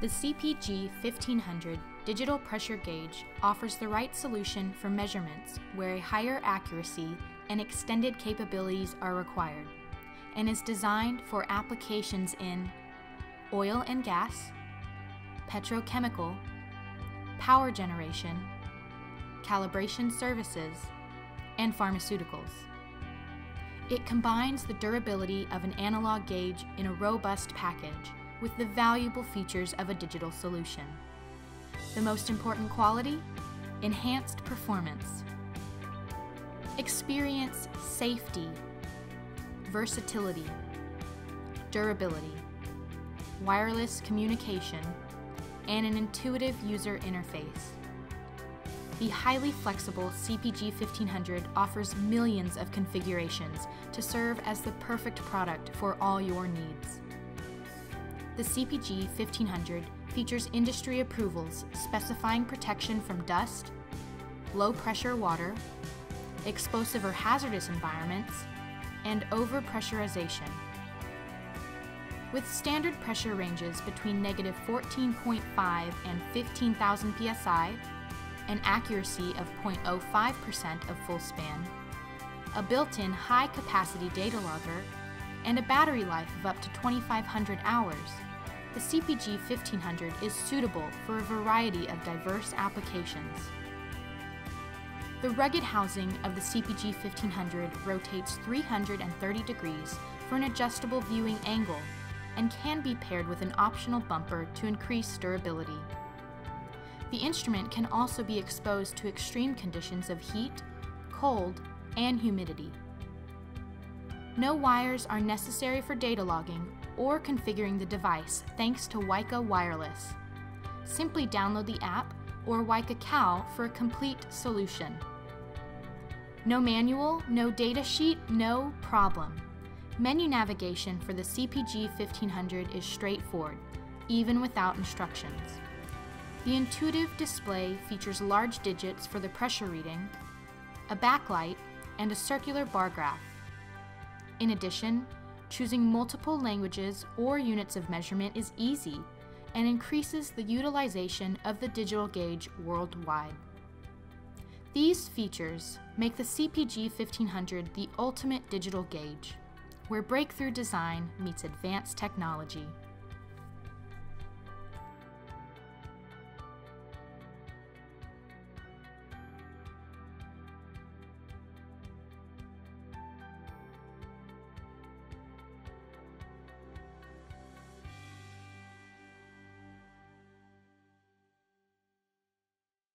The CPG 1500 digital pressure gauge offers the right solution for measurements where a higher accuracy and extended capabilities are required, and is designed for applications in oil and gas, petrochemical, power generation, calibration services, and pharmaceuticals. It combines the durability of an analog gauge in a robust package with the valuable features of a digital solution. The most important quality? Enhanced performance. Experience safety, versatility, durability, wireless communication, and an intuitive user interface. The highly flexible CPG 1500 offers millions of configurations to serve as the perfect product for all your needs. The CPG 1500 features industry approvals specifying protection from dust, low pressure water, explosive or hazardous environments, and overpressurization. With standard pressure ranges between negative 14.5 and 15,000 psi, an accuracy of 0.05% of full span, a built-in high-capacity data logger, and a battery life of up to 2,500 hours, the CPG 1500 is suitable for a variety of diverse applications. The rugged housing of the CPG 1500 rotates 330 degrees for an adjustable viewing angle and can be paired with an optional bumper to increase durability. The instrument can also be exposed to extreme conditions of heat, cold, and humidity. No wires are necessary for data logging or configuring the device thanks to WIKA-Wireless. Simply download the app or WIKA-Cal for a complete solution. No manual, no data sheet, no problem. Menu navigation for the CPG 1500 is straightforward, even without instructions. The intuitive display features large digits for the pressure reading, a backlight, and a circular bar graph. In addition, choosing multiple languages or units of measurement is easy and increases the utilization of the digital gauge worldwide. These features make the CPG 1500 the ultimate digital gauge, where breakthrough design meets advanced technology.